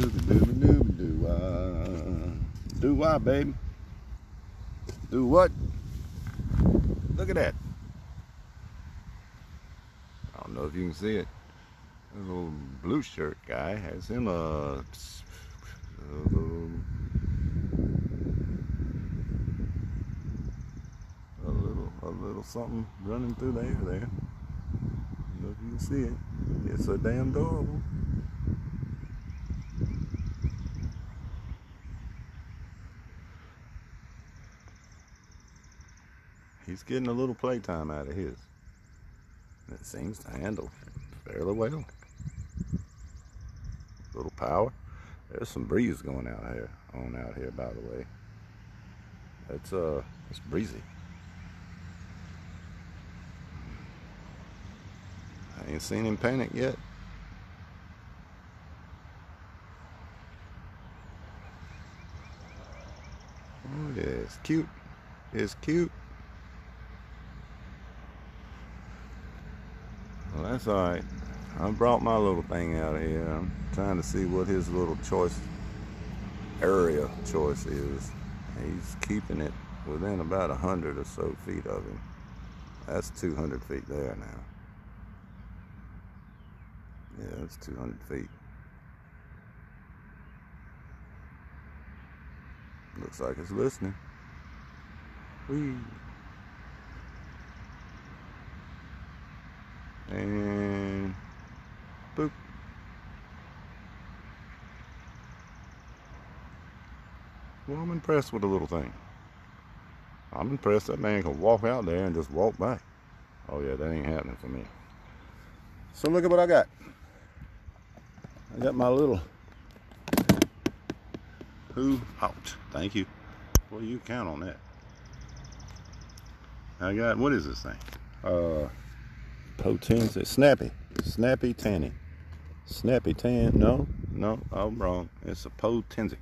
dooby doo wah. Do why, baby? Do what? Look at that. I don't know if you can see it. The little blue shirt guy has him a, a little, a little, a little something running through the air there. I don't know if you can see it. It's so damn adorable. He's getting a little playtime out of his. It seems to handle fairly well. Little power. There's some breeze going out here, on out here, by the way. It's uh, it's breezy. I ain't seen him panic yet. Oh yeah, it's cute. It's cute. That's all right. I brought my little thing out of here. I'm trying to see what his little choice area choice is. He's keeping it within about a hundred or so feet of him. That's 200 feet there now. Yeah, that's 200 feet. Looks like it's listening. Whee. And boop. Well, I'm impressed with the little thing. I'm impressed that man can walk out there and just walk back. Oh yeah, that ain't happening for me. So look at what I got. I got my little who out. Thank you. Well, you count on that. I got what is this thing? Uh, Potensic, snappy, snappy tanny, snappy tan. No, no, I'm wrong. It's a Potensic.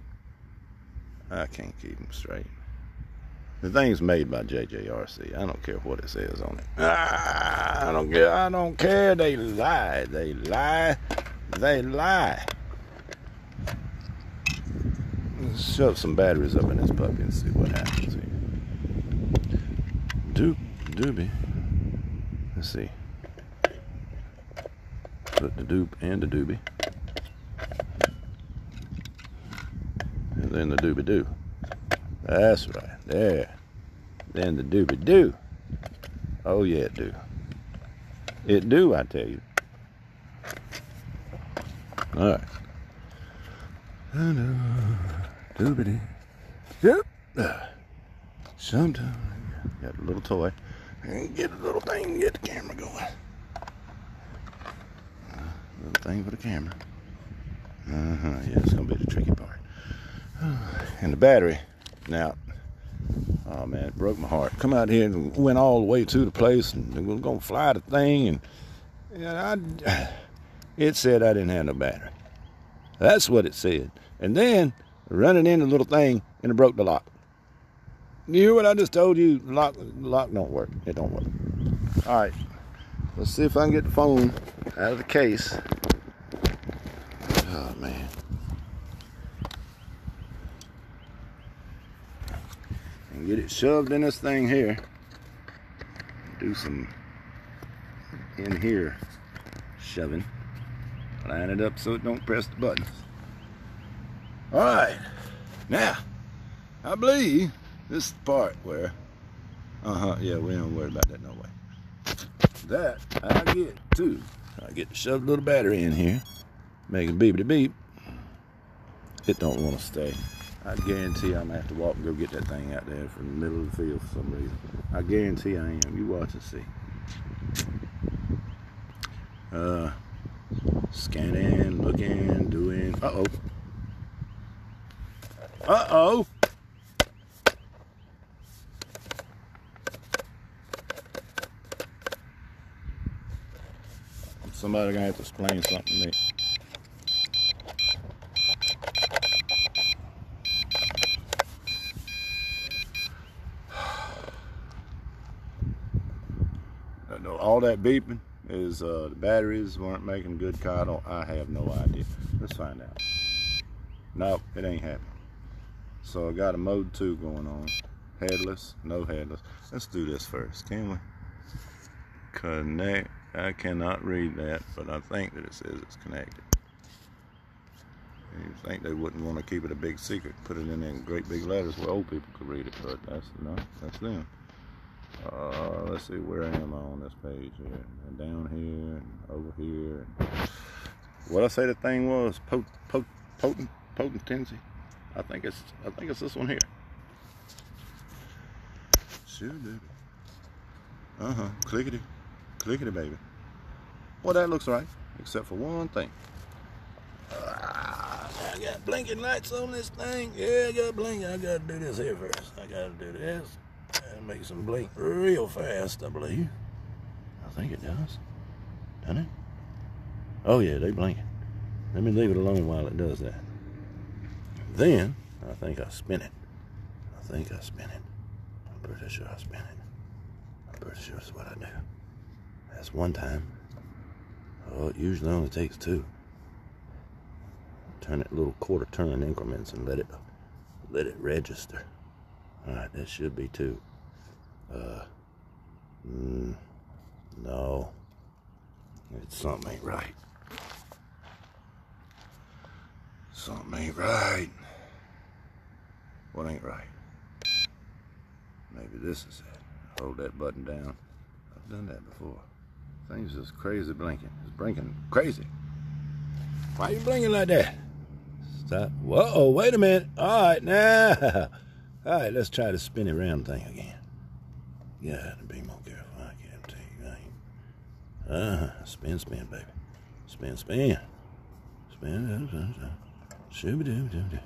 I can't keep them straight. The thing's made by JJRC. I don't care what it says on it. Ah, I don't care. I don't care. They lie. They lie. They lie. Let's shove some batteries up in this puppy and see what happens here. Doop, doobie. Let's see. Put the doop and the doobie. And then the doobie doo. That's right. There. Then the doobie doo. Oh yeah, it do. It do, I tell you. All right. Know. Doobity. Yep. Sometimes got a little toy. And get a little thing get the camera going. Thing for the camera. Uh-huh. Yeah, it's gonna be the tricky part. And the battery. Now, oh man, it broke my heart. Come out here and went all the way to the place and we are gonna fly the thing and, and I, it said I didn't have no battery. That's what it said. And then running in the little thing and it broke the lock. You hear what I just told you? Lock, lock don't work. It don't work. All right, let's see if I can get the phone out of the case. Man. And get it shoved in this thing here. Do some in here shoving. Line it up so it don't press the buttons. All right, now, I believe this part where, uh-huh, yeah, we don't worry about that no way. That I get too. I get to shove a little battery in here, make it beepity beep. It don't want to stay. I guarantee I'm gonna have to walk and go get that thing out there from the middle of the field for some reason. I guarantee I am. You watch and see. Uh, scanning, looking, doing. Uh oh. Uh oh. Somebody gonna have to explain something to me. All that beeping is uh, the batteries weren't making good car. I, have no idea. Let's find out. No, it ain't happening. So I got a mode two going on. Headless, no headless. Let's do this first, can we? Connect. I cannot read that, but I think that it says it's connected. You think they wouldn't want to keep it a big secret, put it in in great big letters where old people could read it, but that's no, that's them. Uh, let's see, where I am I on this page here? And down here, and over here. What I say the thing was pot, pot, potent, Potensic. I think it's, I think it's this one here. Sure did. Uh huh. Clickety, clickety, baby. Well, that looks right, except for one thing. Uh, I got blinking lights on this thing. Yeah, I got blinking. I gotta do this here first. I gotta do this and make some blink real fast, I believe. I think it does. Doesn't it? Oh yeah, they blink. Let me leave it alone while it does that. Then I think I spin it. I think I spin it. I'm pretty sure I spin it. I'm pretty sure it's what I do. That's one time. Oh, it usually only takes two. Turn it little quarter turn increments and let it let it register. All right, that should be two. Uh, mm, no, it's something ain't right. Something ain't right. What ain't right? Maybe this is it. Hold that button down. I've done that before. Things just crazy blinking. It's blinking crazy. Why you blinking like that? Stop. Whoa, wait a minute. All right, now. All right, let's try the spinny round thing again. Yeah, to be more careful. I can't tell you. I Uh-huh. Spin, spin, baby. Spin, spin. Spin, spin, spin. Shooby doo doo doo.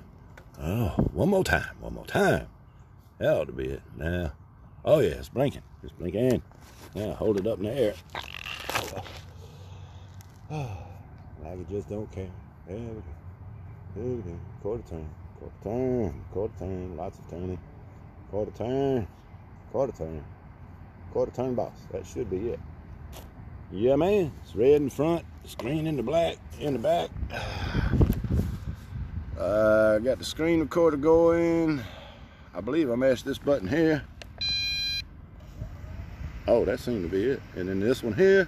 Oh, one more time. One more time. That ought to be it. Now. Oh, yeah, it's blinking. It's blinking. Now, hold it up in the air. Oh, like it just don't care. There we go. There we go. Quarter turn. Quarter turn. Quarter turn. Lots of turning. Quarter turn. Quarter turn. Quarter turn box. That should be it. Yeah, man. It's red in front. Screen in the black. In the back. Uh, got the screen recorder going. I believe I mashed this button here. Oh, that seemed to be it. And then this one here.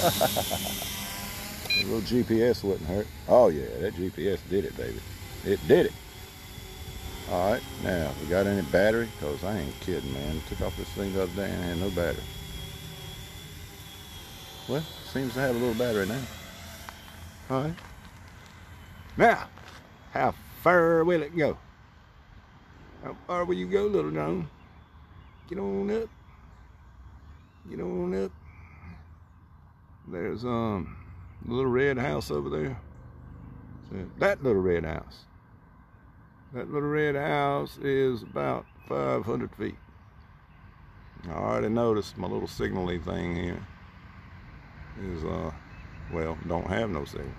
a little GPS wouldn't hurt. Oh yeah, that GPS did it, baby. It did it. All right, now we got any battery? Cause I ain't kidding, man. Took off this thing the other day and had no battery. Well, seems to have a little battery now. All right. Now, how far will it go? How far will you go, little John? Get on up. Get on up. There's um a little red house over there. That little red house. That little red house is about 500 feet. I already noticed my little signaling thing here is uh well, don't have no signal.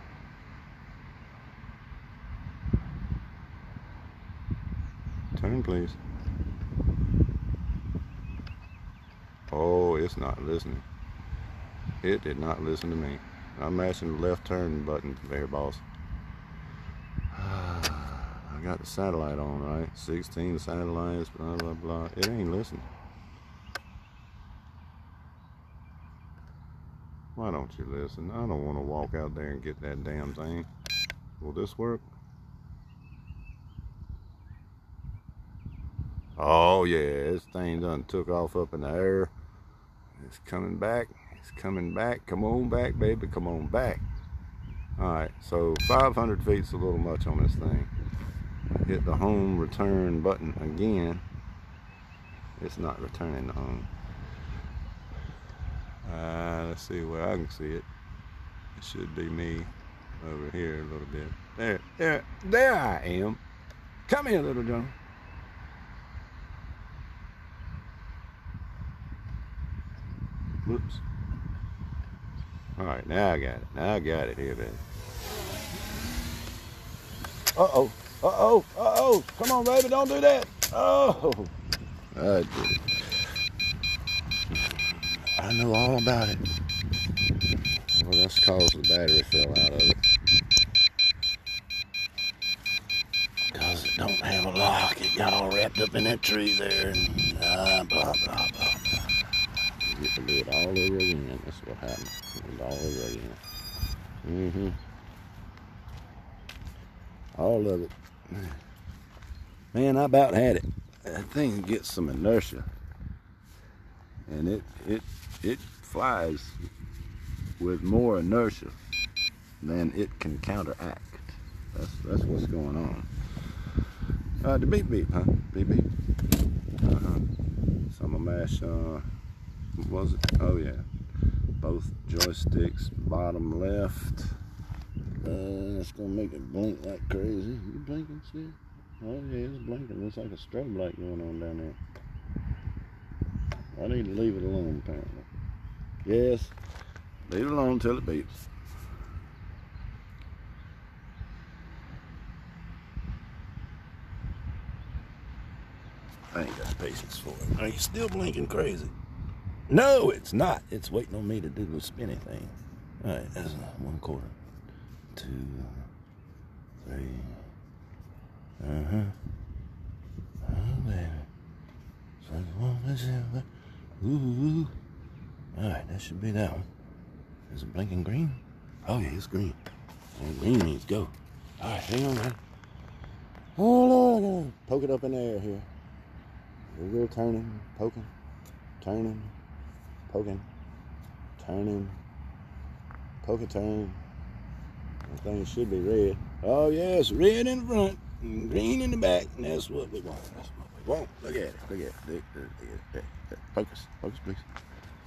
Turn, please. Oh, it's not listening. It did not listen to me. I'm mashing the left turn button there, boss. Got the satellite on, right? 16 satellites, blah, blah, blah. It ain't listening. Why don't you listen? I don't want to walk out there and get that damn thing. Will this work? Oh yeah, this thing done took off up in the air. It's coming back. It's coming back. Come on back, baby. Come on back. All right, so 500 feet's a little much on this thing. Hit the home return button again. It's not returning the home. Uh, let's see where I can see it. It should be me over here a little bit. There, there, there I am. Come here, little John. Whoops. All right, now I got it. Now I got it here, baby. Uh-oh. Uh-oh, uh-oh. Come on, baby, don't do that. Oh, I did it. I know all about it. Well, that's cause the battery fell out of it. Because it don't have a lock. It got all wrapped up in that tree there. And uh, blah, blah, blah, blah. You can do it all over again. That's what happens. all over again. Mm-hmm. All of it. Man, I about had it. That thing gets some inertia. And it it it flies with more inertia than it can counteract. That's that's what's going on. Uh, the beep beep, huh? Beep beep. Uh huh. Summer mash. Uh, was it? Oh yeah. Both joysticks, bottom left. Uh, that's gonna make it blink like crazy. You blinking, see? Oh yeah, it's blinking. Looks like a strobe light going on down there. I need to leave it alone apparently. Yes, leave it alone until it beeps. I ain't got patience for it. Are you still blinking crazy? No, it's not. It's waiting on me to do the spinny thing. All right, that's one quarter, two, three. Uh huh. Oh, baby. So one, ooh, ooh. All right, that should be that one. Is it blinking green? Oh yeah, it's green. And green means go. All right, hang on, man. Oh Lord, I gotta poke it up in the air here. We go turning, poking, turning, poking, turning, poking, turn. That thing should be red. Oh yes, red in the front, and green in the back, and that's what we want. That's what we want. Look at it. Look at it. Focus, focus, please.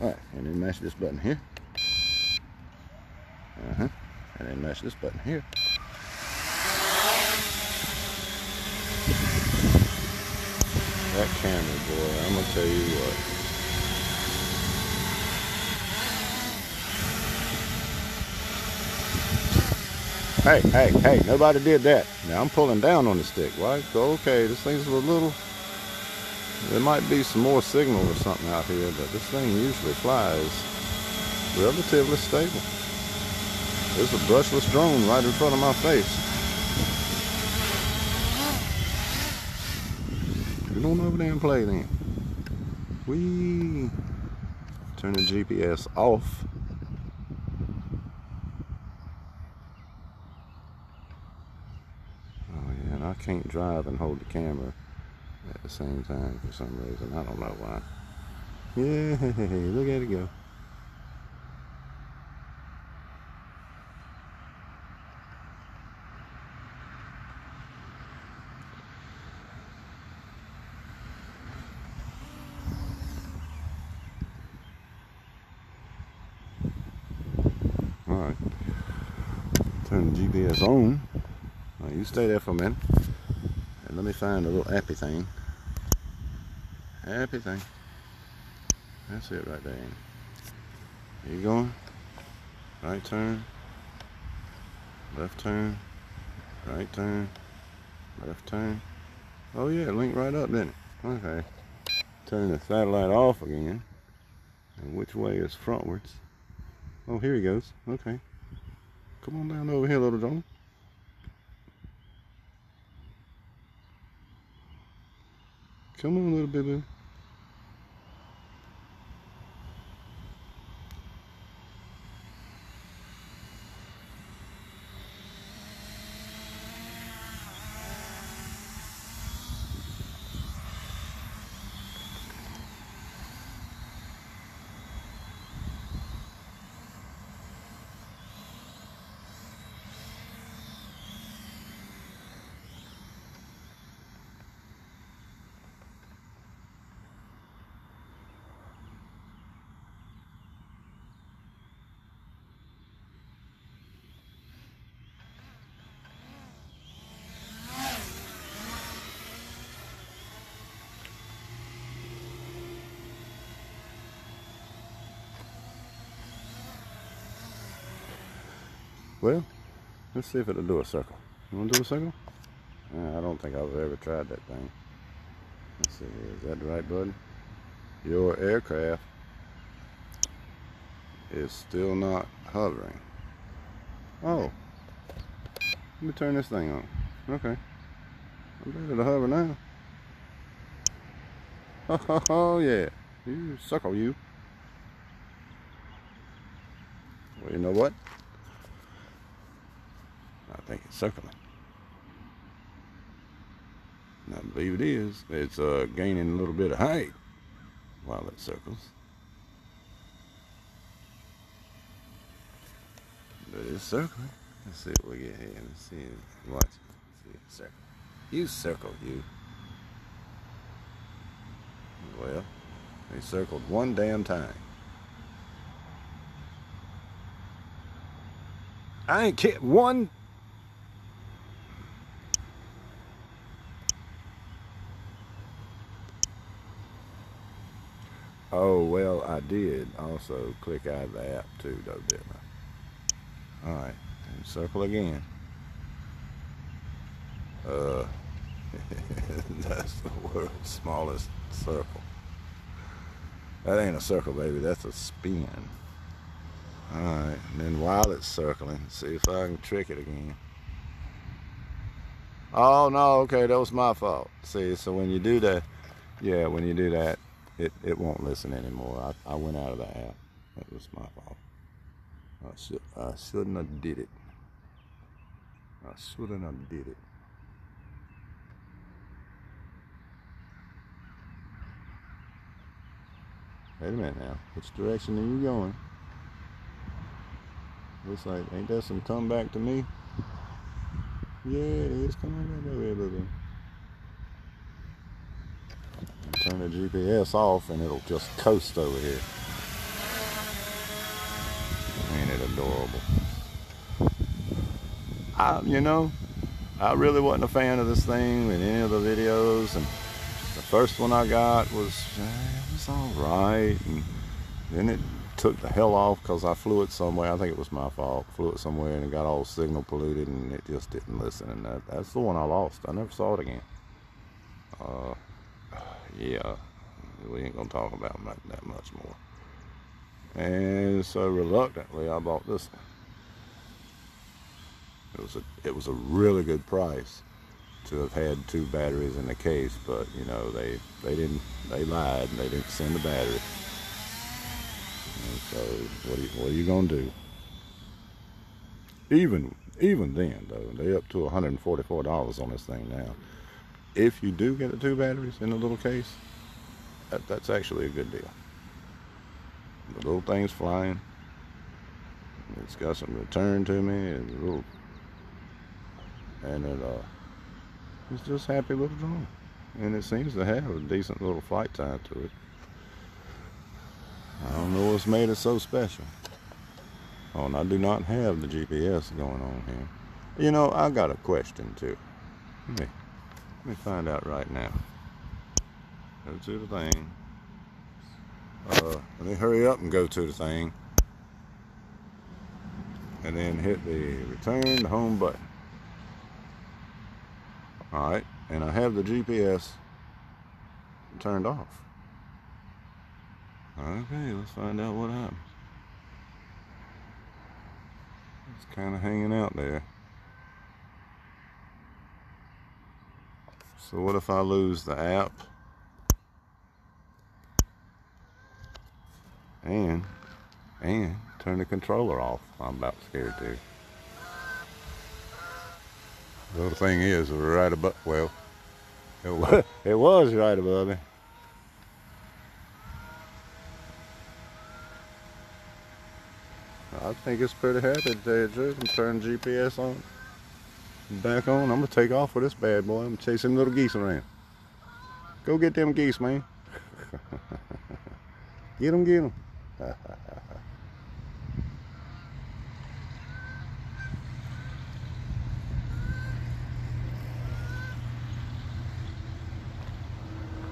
All right, and then mash this button here. Uh huh. And then mash this button here. That camera, boy, I'm gonna tell you what. Hey, hey, hey, nobody did that. Now I'm pulling down on the stick. Why? Okay, this thing's a little, there might be some more signal or something out here, but this thing usually flies relatively stable. There's a brushless drone right in front of my face. Get on over there and play then. We turn the GPS off. Oh yeah, and I can't drive and hold the camera at the same time for some reason. I don't know why. Yeah, look at it go. Alright. Turn the GPS on. Right, you stay there for a minute. And let me find a little happy thing. Happy thing. That's it right there. There you going? Right turn. Left turn. Right turn. Left turn. Oh yeah, link right up, didn't it? Okay. Turn the satellite off again. And which way is frontwards? Oh, here he goes. Okay. Come on down over here, little John. Come on, little baby. Well, let's see if it'll do a circle. You want to do a circle? Uh, I don't think I've ever tried that thing. Let's see, is that the right button? Your aircraft is still not hovering. Oh, let me turn this thing on. Okay. I'm ready to hover now. Oh, oh, yeah. You suckle, you. Well, you know what? I think it's circling. I believe it is. It's uh, gaining a little bit of height while it circles. But it's circling. Let's see what we get here. Let's see. Watch. See it circle. You circle, you. Well, they circled one damn time. I ain't kidding. One. Oh, well, I did also click out of the app too, though, didn't I? All right, and circle again. Uh, that's the world's smallest circle. That ain't a circle, baby. That's a spin. Alright, and then while it's circling, see if I can trick it again. Oh, no, okay, that was my fault. See, so when you do that, yeah, when you do that, it, it won't listen anymore. I, I went out of the app. That was my fault. I, should, I shouldn't have did it. I shouldn't have did it. Wait a minute now. Which direction are you going? Looks like, ain't that some come back to me? Yeah, it is. Come on back over here, baby. Turn the GPS off and it'll just coast over here. Ain't it adorable? I, you know, I really wasn't a fan of this thing in any of the videos, and the first one I got was, it was all right, and then it took the hell off because I flew it somewhere. I think it was my fault. Flew it somewhere and it got all signal polluted and it just didn't listen. And that, that's the one I lost. I never saw it again. Uh, yeah, we ain't gonna talk about that much more. And so reluctantly, I bought this one. It was a it was a really good price to have had two batteries in the case, but you know they they didn't they lied and they didn't send the battery. And so what are you, what are you gonna do? Even even then though, they up to $144 on this thing now. If you do get the two batteries in the little case, that, that's actually a good deal. The little thing's flying. It's got some return to me. A little, and it uh, it's just happy little drone, and it seems to have a decent little flight time to it. I don't know what's made it so special. Oh, and I do not have the GPS going on here. You know, I got a question too. Let me find out right now. Go to the thing. Uh, let me hurry up and go to the thing. And then hit the return home button. Alright, and I have the GPS turned off. Okay, let's find out what happens. It's kind of hanging out there. So what if I lose the app? And, and turn the controller off. I'm about scared to. The little thing is, right above, well, it was, it was right above me. I think it's pretty happy to tell you the truth. I'm turning GPS on. Back on. I'm to take off with this bad boy. I'm chasing little geese around. Go get them geese, man. get them, get them.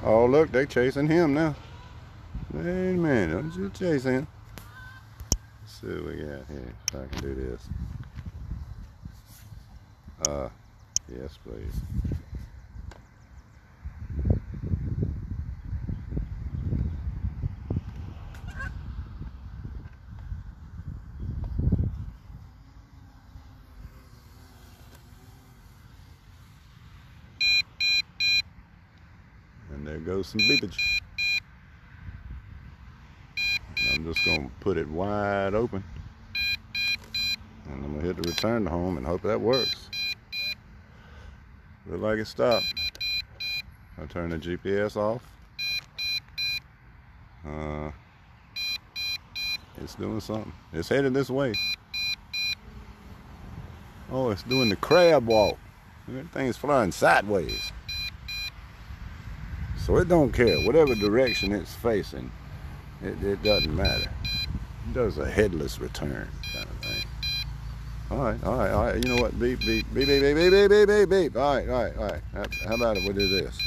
oh, look, they chasing him now. Wait a minute, don't you chase him Let's see what we got here. If I can do this. Uh, yes, please. And there goes some beepage. I'm just gonna put it wide open. And I'm gonna hit the return to home and hope that works. Look like it stopped. I'll turn the GPS off. Uh, it's doing something. It's headed this way. Oh, it's doing the crab walk. Everything's flying sideways. So it don't care. Whatever direction it's facing, it, it doesn't matter. It does a headless return. All right, all right, all right. You know what? Beep, beep, beep, beep, beep, beep, beep, beep, beep. All right, all right, all right. How about if we do this?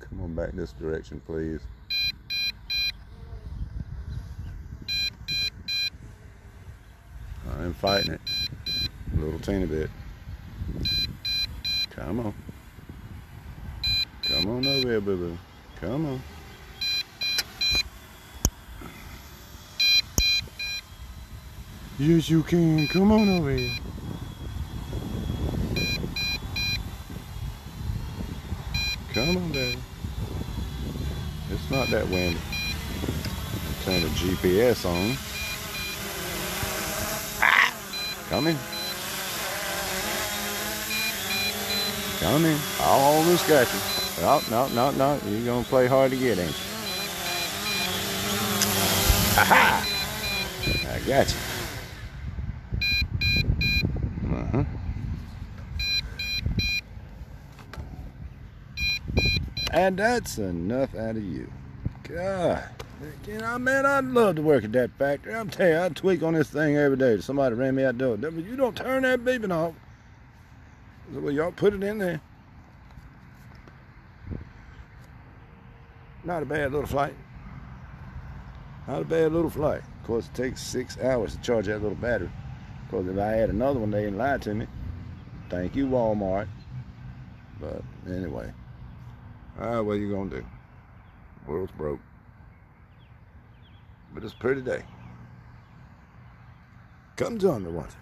Come on back this direction, please. I'm fighting it. A little teeny bit. Come on. Come on over here, boo-boo. Come on. Yes, you can. Come on over here. Come on, Daddy. It's not that windy. Turn the GPS on. Ah! Come in. Come in. I'll almost got you. No, no, no, no. You're going to play hard to get, ain't you? Aha! I got you. Uh-huh. And that's enough out of you. God. You know, man, I'd love to work at that factory. I'm telling you, I'd tweak on this thing every day. Somebody ran me out the door. You don't turn that beeping off. So, well, y'all put it in there. Not a bad little flight. Not a bad little flight. Of course, it takes six hours to charge that little battery. Because if I had another one, they didn't lie to me. Thank you, Walmart. But anyway. Ah, what are you to do? World's broke. But it's a pretty day. Come join me once.